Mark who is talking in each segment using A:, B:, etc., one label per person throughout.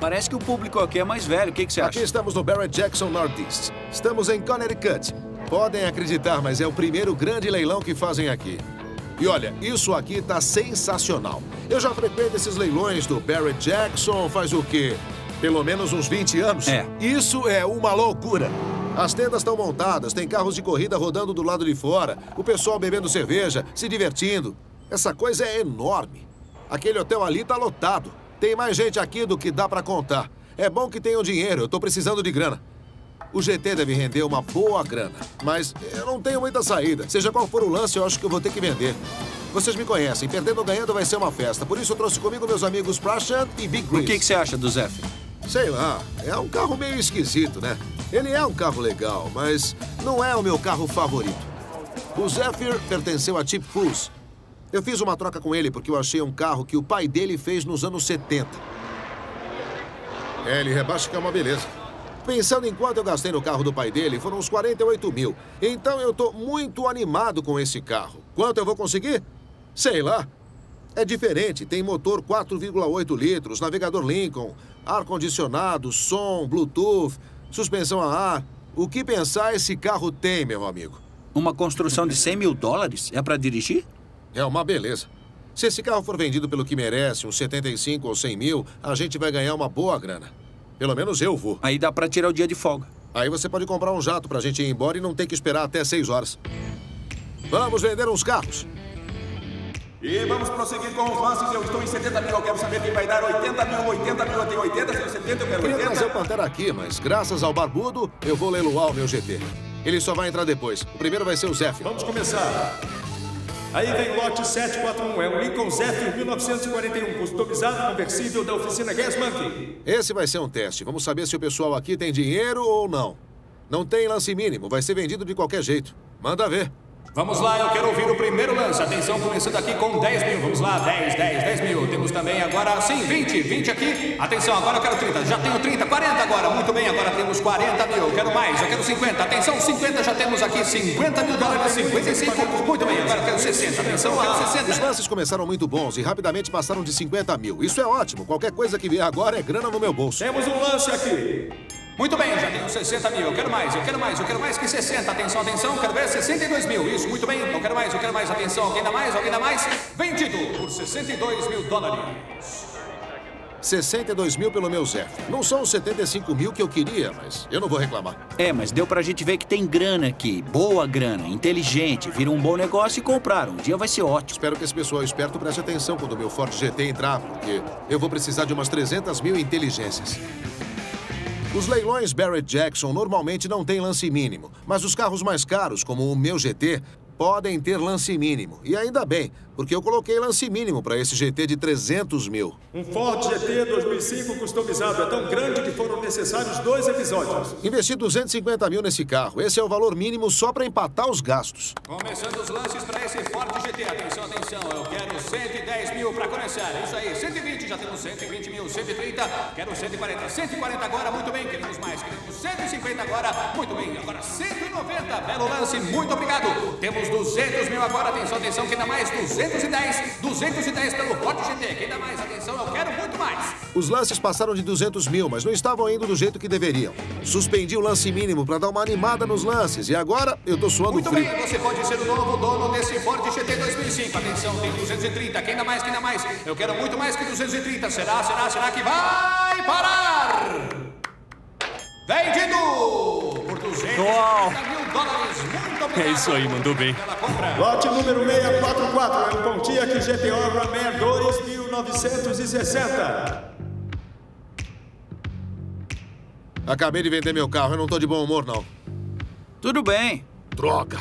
A: Parece que o público aqui é mais velho. O que, que você acha?
B: Aqui estamos no Barrett Jackson Northeast. Estamos em Connecticut. Podem acreditar, mas é o primeiro grande leilão que fazem aqui. E olha, isso aqui tá sensacional. Eu já frequento esses leilões do Barrett Jackson faz o quê? Pelo menos uns 20 anos.
A: É.
B: Isso é uma loucura. As tendas estão montadas, tem carros de corrida rodando do lado de fora, o pessoal bebendo cerveja, se divertindo. Essa coisa é enorme. Aquele hotel ali tá lotado. Tem mais gente aqui do que dá pra contar. É bom que tenham dinheiro, eu tô precisando de grana. O GT deve render uma boa grana, mas eu não tenho muita saída. Seja qual for o lance, eu acho que eu vou ter que vender. Vocês me conhecem, perdendo ou ganhando vai ser uma festa. Por isso eu trouxe comigo meus amigos Prashant e Big
A: O
B: Grease.
A: que, que você acha do Zephyr?
B: Sei lá, é um carro meio esquisito, né? Ele é um carro legal, mas não é o meu carro favorito. O Zephyr pertenceu a Chip Fools. Eu fiz uma troca com ele porque eu achei um carro que o pai dele fez nos anos 70. É, ele rebaixa que é uma beleza. Pensando em quanto eu gastei no carro do pai dele, foram uns 48 mil. Então eu tô muito animado com esse carro. Quanto eu vou conseguir? Sei lá. É diferente, tem motor 4,8 litros, navegador Lincoln, ar-condicionado, som, Bluetooth, suspensão a ar. O que pensar esse carro tem, meu amigo?
A: Uma construção de 100 mil dólares? É pra dirigir?
B: É uma beleza. Se esse carro for vendido pelo que merece, uns 75 ou 100 mil, a gente vai ganhar uma boa grana. Pelo menos eu vou.
A: Aí dá pra tirar o dia de folga.
B: Aí você pode comprar um jato pra gente ir embora e não ter que esperar até 6 horas. Vamos vender uns carros.
C: E vamos prosseguir com os lances. Eu estou em 70 mil. Eu quero saber quem vai dar 80 mil. 80 mil eu tenho 80. Tenho 70, eu quero
B: Queria trazer o
C: 80.
B: Pantera aqui, mas graças ao Barbudo, eu vou leiloar o meu GT. Ele só vai entrar depois. O primeiro vai ser o Zephyr.
D: Vamos começar. Aí vem lote 741, é um Lincoln Zephyr 1941, customizado, conversível da oficina Gas Monkey.
B: Esse vai ser um teste. Vamos saber se o pessoal aqui tem dinheiro ou não. Não tem lance mínimo, vai ser vendido de qualquer jeito. Manda ver.
C: Vamos lá, eu quero ouvir o primeiro lance. Atenção, começando aqui com 10 mil. Vamos lá, 10, 10, 10 mil. Temos também agora, sim, 20, 20 aqui. Atenção, agora eu quero 30. Já tenho 30, 40 agora. Muito bem, agora temos 40 mil. Eu quero mais, eu quero 50. Atenção, 50, já temos aqui 50 mil dólares. 55, muito bem, agora eu quero 60. Atenção, quero
B: Os
C: 60.
B: lances começaram muito bons e rapidamente passaram de 50 mil. Isso é ótimo. Qualquer coisa que vier agora é grana no meu bolso.
D: Temos um lance aqui.
C: Muito bem, já tenho 60 mil. Eu quero mais, eu quero mais, eu quero mais que 60. Atenção, atenção, quero ver 62 mil. Isso, muito bem. Eu quero mais, eu quero mais. Atenção, alguém dá mais, alguém dá mais. Vendido por 62 mil dólares.
B: 62 mil pelo meu Zephyr. Não são os 75 mil que eu queria, mas eu não vou reclamar.
A: É, mas deu pra gente ver que tem grana aqui. Boa grana, inteligente. Vira um bom negócio e compraram. Um dia vai ser ótimo.
B: Espero que esse pessoal esperto preste atenção quando o meu Ford GT entrar, porque eu vou precisar de umas 300 mil inteligências. Os leilões Barrett Jackson normalmente não têm lance mínimo, mas os carros mais caros, como o meu GT, podem ter lance mínimo. E ainda bem, porque eu coloquei lance mínimo para esse GT de 300 mil.
D: Um Ford GT 2005 customizado é tão grande que foram necessários dois episódios.
B: Investi 250 mil nesse carro. Esse é o valor mínimo só para empatar os gastos.
C: Começando os lances para esse Ford GT. Atenção, atenção. Eu quero 110 mil para começar. Isso aí, 120. Já temos 120 mil, 130. Quero 140. 140 agora. Muito bem, queremos mais. Queremos 150 agora. Muito bem, agora 190. Belo lance, muito obrigado. Temos 200 mil agora. Atenção, atenção. Quem dá mais? 210. 210 pelo Ford GT. Quem dá mais?
B: Os lances passaram de 200 mil, mas não estavam indo do jeito que deveriam. Suspendi o lance mínimo para dar uma animada nos lances e agora eu tô suando
C: Muito
B: frio.
C: bem, você pode ser o novo dono desse Ford GT 2005. Atenção, tem 230. Quem dá mais? Quem dá mais? Eu quero muito mais que 230. Será, será, será que vai parar? Vendido por 230
E: Uau.
C: mil dólares. Muito obrigado.
E: É isso aí, mandou bem.
C: Pela compra.
D: Lote número 644 é um Pontiac GTO Ramer 2960.
B: Acabei de vender meu carro, eu não tô de bom humor, não.
A: Tudo bem.
B: Droga!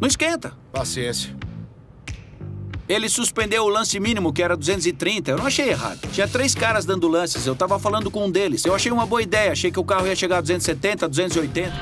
A: Não esquenta.
B: Paciência.
A: Ele suspendeu o lance mínimo, que era 230. Eu não achei errado. Tinha três caras dando lances. Eu tava falando com um deles. Eu achei uma boa ideia. Achei que o carro ia chegar a 270, 280.